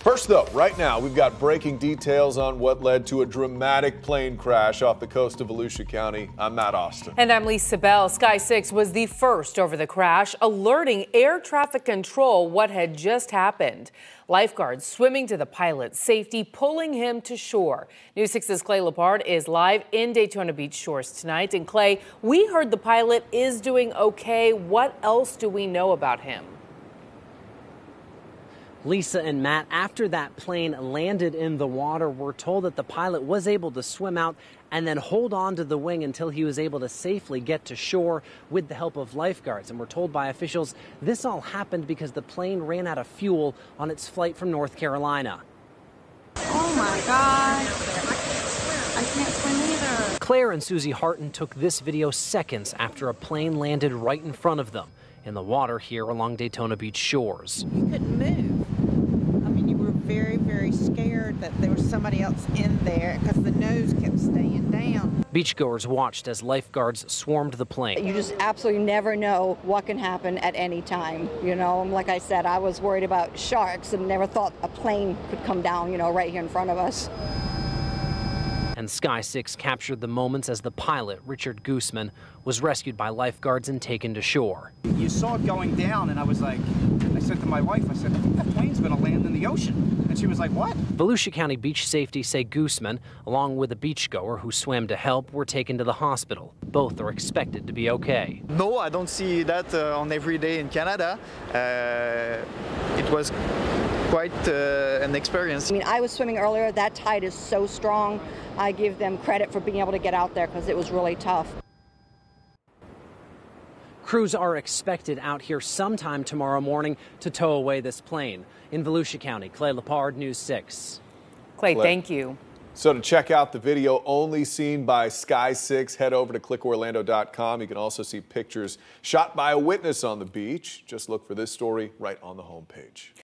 First, though, right now we've got breaking details on what led to a dramatic plane crash off the coast of Volusia County. I'm Matt Austin. And I'm Lisa Bell. Sky 6 was the first over the crash, alerting air traffic control what had just happened. Lifeguards swimming to the pilot's safety, pulling him to shore. News 6's Clay Lepard is live in Daytona Beach shores tonight. And Clay, we heard the pilot is doing okay. What else do we know about him? Lisa and Matt, after that plane landed in the water, we're told that the pilot was able to swim out and then hold on to the wing until he was able to safely get to shore with the help of lifeguards. And we're told by officials this all happened because the plane ran out of fuel on its flight from North Carolina. Oh my God. I can't swim either. Claire and Susie Harton took this video seconds after a plane landed right in front of them in the water here along Daytona Beach shores. You couldn't move. I mean, you were very, very scared that there was somebody else in there because the nose kept staying down. Beachgoers watched as lifeguards swarmed the plane. You just absolutely never know what can happen at any time. You know, like I said, I was worried about sharks and never thought a plane could come down, you know, right here in front of us and Sky 6 captured the moments as the pilot, Richard Gooseman, was rescued by lifeguards and taken to shore. You saw it going down, and I was like, I said to my wife, I said, I think that plane's going to land in the ocean. And she was like, what? Volusia County Beach Safety say Gooseman, along with a beachgoer who swam to help, were taken to the hospital. Both are expected to be okay. No, I don't see that uh, on every day in Canada. Uh, it was quite uh, an experience. I mean, I was swimming earlier. That tide is so strong. I give them credit for being able to get out there because it was really tough. Crews are expected out here sometime tomorrow morning to tow away this plane. In Volusia County, Clay Lepard, News 6. Clay, Clay. thank you. So to check out the video only seen by Sky 6, head over to clickorlando.com. You can also see pictures shot by a witness on the beach. Just look for this story right on the homepage.